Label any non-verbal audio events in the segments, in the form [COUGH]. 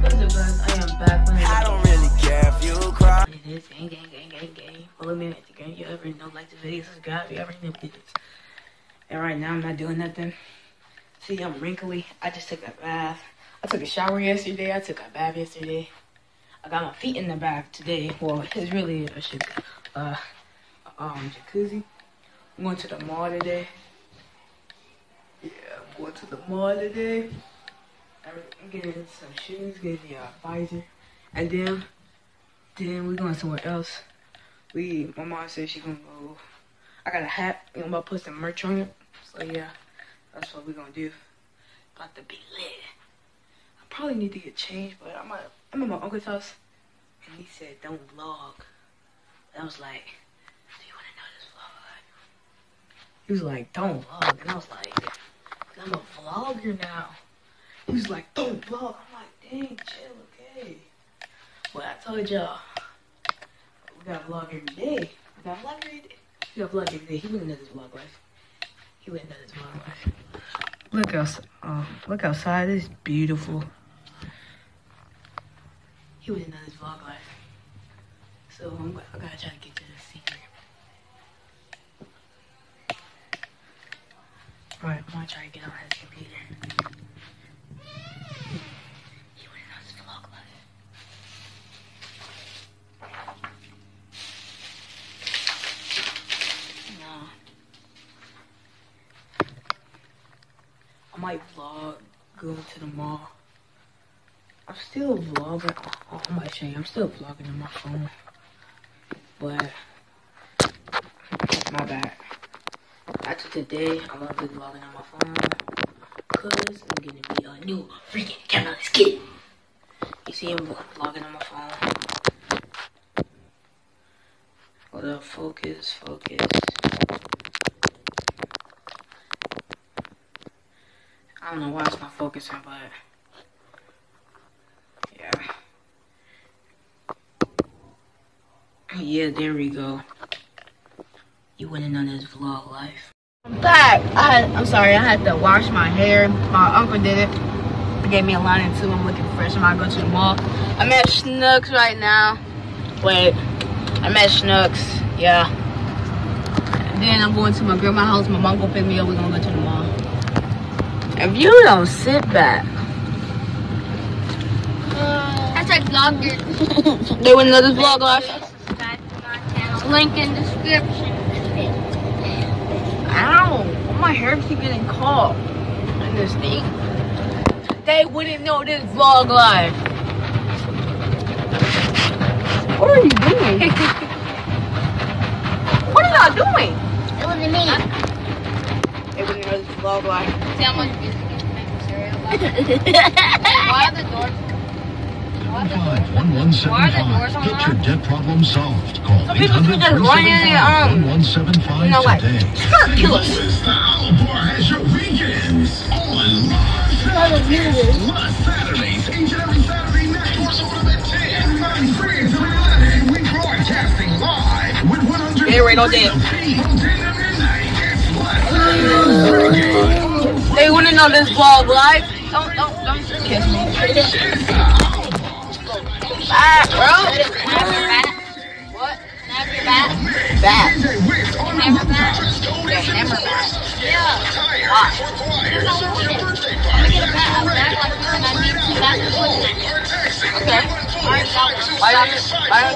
I don't really care if you cry. It is gang, gang, gang, gang, gang. Follow me on Instagram. You ever know, like the video, subscribe. You ever know this. And right now, I'm not doing nothing. See, I'm wrinkly. I just took a bath. I took a shower yesterday. I took a bath yesterday. I got my feet in the bath today. Well, it's really a shit, uh, um, jacuzzi. I'm going to the mall today. Yeah, I'm going to the mall today. I'm getting some shoes, getting a visor, and then then we going somewhere else. We my mom said she gonna go. I got a hat. I'm about to put some merch on it. So yeah, that's what we gonna do. About to be lit. I probably need to get changed, but I'm at I'm at my uncle's house, and he said don't vlog. And I was like, do you wanna know this vlog? He was like, don't vlog, and I was like, I'm a vlogger now. He was like, don't vlog. I'm like, dang, chill, okay. Well, I told y'all, we gotta vlog every day. We gotta vlog every day. We gotta vlog every day. He wouldn't know this vlog life. He wouldn't know this vlog life. Look outside. Uh, look outside. It's beautiful. He wouldn't know this vlog life. So I'm, gotta try to get to the secret. Alright, I'm gonna try to get on his computer. He wouldn't know this vlog life. No. I might vlog go to the mall. I'm still vlogging. Oh, I might you. I'm still vlogging on my phone. But, my bad. After today, I'm gonna be vlogging on my phone. Cause I'm getting me a new freaking camera. Let's get. You see him vlogging on my phone. Hold up, focus, focus. I don't know why it's not focusing, but yeah. Yeah, there we go. You wouldn't know this vlog life. I'm back. I had, I'm sorry, I had to wash my hair. My uncle did it. He gave me a line and two. I'm looking fresh. I'm about to go to the mall. I'm at Schnucks right now. Wait, I'm at Schnucks. Yeah. And then I'm going to my grandma's house. My mom gonna pick me up. We're gonna go to the mall. If you don't sit back, Hashtag vlogger. they wouldn't know this vlog life. Subscribe to my channel. Link in description. Ow! My hair keep getting caught in this thing. They wouldn't know this vlog life. What are you doing? [LAUGHS] what are y'all doing? It wasn't me. They wouldn't know this vlog life. See how much music is making cereal Why are the doors? Why are the doors? 1175. Why are the doors Get your debt problem solved. Call Some people should just run in and, um, 1175 You know what? today. Skirt killers. has your weekends on live Live Saturdays, each and every Saturday night. Doors open at 10. My friends of 11. We broadcasting live with 100 Get ready, don't Live. They wouldn't know this vlog life. Don't, don't, don't kiss me. Ah, bro. Bat. What? Snap your bat. That. Hammer bat. Yeah, hammer bat. Yeah. No. I'm gonna get a bat. A bat like this and I need to put in. Okay. Alright, got one. Why don't you,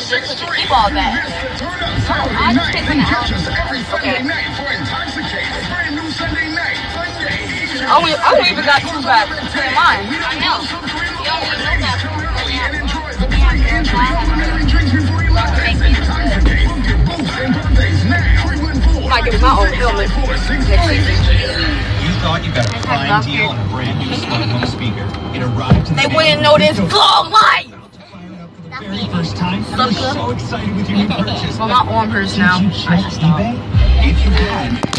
just put your t-ball back? I just take one out. Okay. I don't, I don't even got two back. Mine. I know. You don't need no bat. Let me have Let me have yours. I have yours. Make me I might give my own helmet. You thought you got a prime deal on a brand new speaker. It arrived. They wouldn't know this. For the very first time, so excited with your new purchase. Well, my arm hurts now. Did you check? If you had,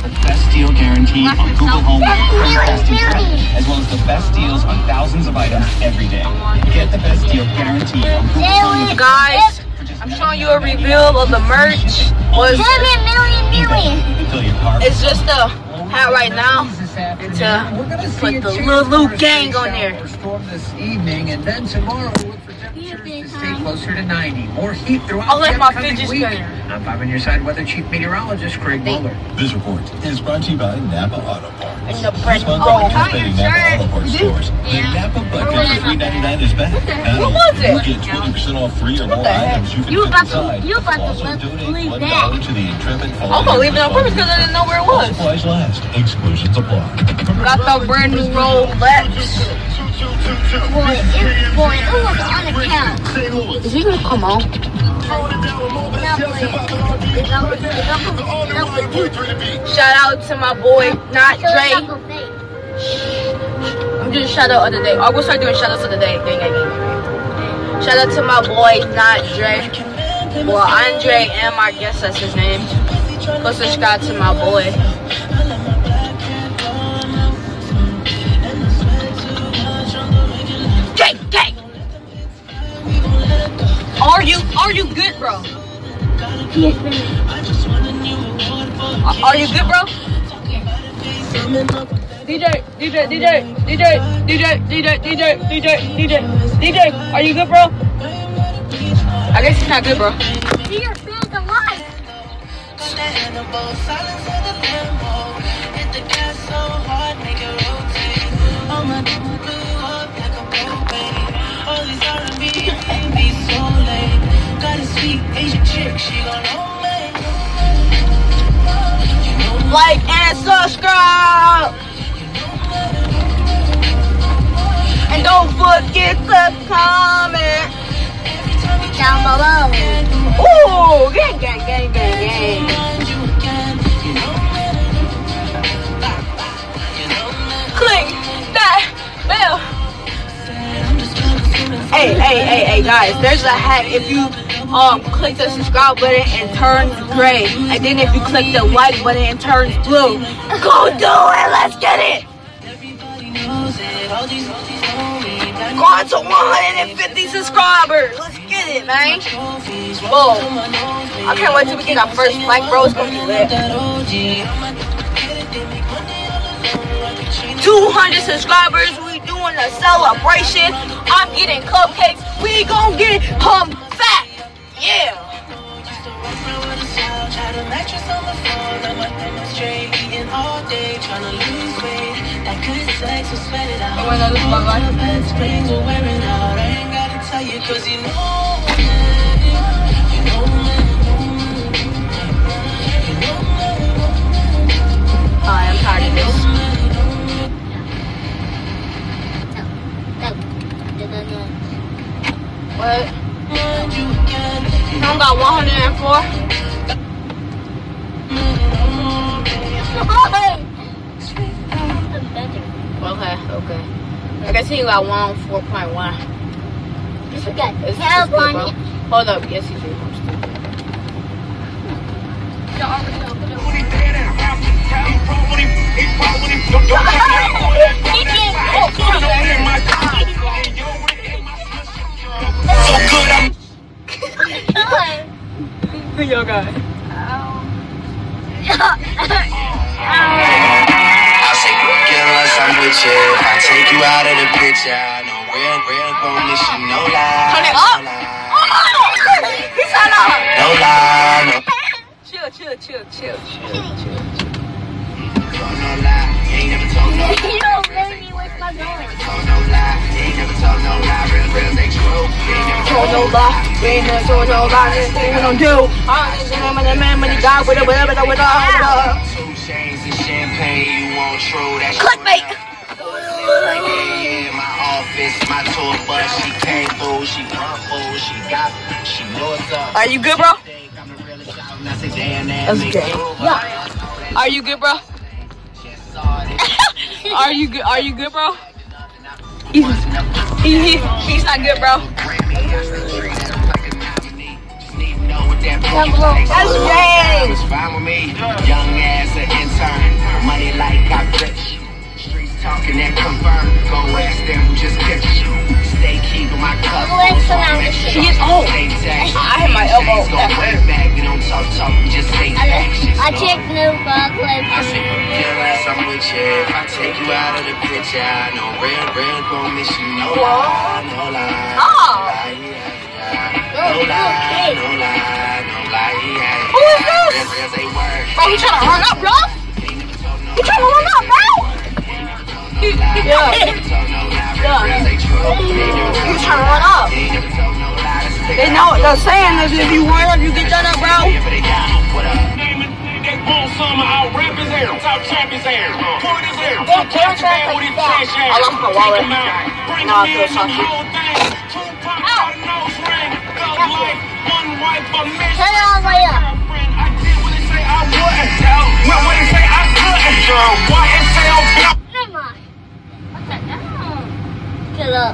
eBay the best deal guarantee on Google Home and Chromecast internet, as well as the best deals on thousands of items every day. Get the best deal guarantee on Google Home and Guys, I'm showing you a reveal of the merch. Was million, million. eBay. Fill it's just a hat right now Uh, and We're gonna put the little Luke gang on there. Storm this evening, and then tomorrow we look for temperatures to stay closer to 90. More heat throughout I'll let the my upcoming fidget week. spinner. I'm Bob on your side weather chief meteorologist Craig Muller. This report is brought to you by Napa Auto Parts. And the bread. Sponsor Oh, participating Napa Auto Parts stores. The Napa Bucket for three ninety nine is back. Not What was it? you get twenty percent off free or more items you can You fit about to- you about to also let- donate believe one that. to the Intrepid Fall I'm gonna leave it on purpose because I didn't know where it was. Supplies last. Exclusions apply. Got the brand new Rolex. Boy, it, boy, it was on account. Is he gonna come on? Shout out to my boy, not Dre. up with me. I'm doing shout out of the day. I'm gonna start doing shout outs of the day. Gang, gang, gang. Shout out to my boy, not Dre. Well, Andre M, I guess that's his name. Go subscribe to my boy. Are you are you good, bro? Yes, baby. Are- Are you good, bro? DJ, DJ, DJ, DJ, DJ, DJ, DJ, DJ, DJ, DJ, are you good, bro? I guess he's not good, bro. See your fans alive. Like and subscribe. And don't forget to comment. Down below. Ooh, gang, gang, gang, gang, gang. Click that bell. Hey, hey, hey, hey, guys, there's a hack if you um click the subscribe button and turns gray, and then if you click the like button and turns blue, go do it. Let's get it. Going to 150 subscribers. Let's get it, man. Whoa. I can't wait till we get our first like, bro. It's gonna be lit. 200 subscribers. We doing a celebration. I'm getting cupcakes. We gon' get hum I'm trying to lose weight. That good sex will sweat it out. When I lose my life All the are wearing out. I ain't gotta tell you Cause you know me You know you I won 4.1. You forgot. It's, Hell it's on Hold up. Yes, you do. Yo, God. Um. I say, look at us, I take you out of the picture. No real, real bonus, you no lie. Turn it no up. lie. He up. Oh. No lie, no, Chill, chill, chill, chill, chill. no lie. Ain't never told no lie. [LAUGHS] You don't make me waste my going. Told no lie. Ain't never told no lie. Real, real, they true. You ain't never Told no lie, ain't never told no lie, this thing we don't do. I'm just a man, man, man, man, God, with with with it, with. Two chains and champagne, you want true. That's Clickbait. Yeah, my office, my tour bus, she came through, she she got, she know what's up. Are you good, bro? Think I'm the realest out, and I say, damn, that That's you Yeah. Are you good, bro? Just saw it. Are you good? Are you good, bro? He's, [LAUGHS] he, he, he's not good, bro. That's James. It's fine with me. Young ass an intern. Money like I rich. Talking that confirm. Go ask them who just pitch. Stay keeping my cup. Let's surround this shit. He is old. I hit my elbow. Go right back. We don't talk talk. We just say I. I checked new bug I say, your ass out of the picture. No real, real gon' miss you. No lie, no lie. Oh. lie, yeah, yeah. No lie, no lie, no lie, yeah. Who is this? Real, real, they work. Bro, he trying to run up, bro. He trying to run up, bro. Yeah. Real, they true. He trying to run up. They know the saying is if you run up, you get done up, bro. They want some out rap his hair, top trap his hair, point his hair, They can't try to take that. I lost my wallet. Bring Nah, him I feel in, sorry. the whole thing. Tupac got a nose ring, thug life, one wife, a mission. Turn it all the way up. Girlfriend, I did what they say I wouldn't. Well, what they say I couldn't. Girl, why it say I'm built? Never mind. What's that down? Up.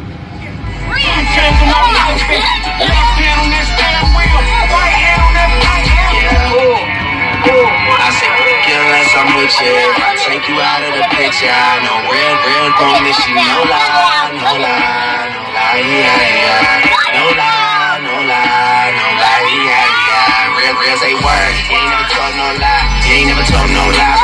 I said, I'm with you. If I take you out of the picture, I know real, real. No lie, no lie, no lie, yeah, yeah. No lie, no lie, no lie, yeah, yeah. Real, ain't never told no lie. Ain't never told no lie.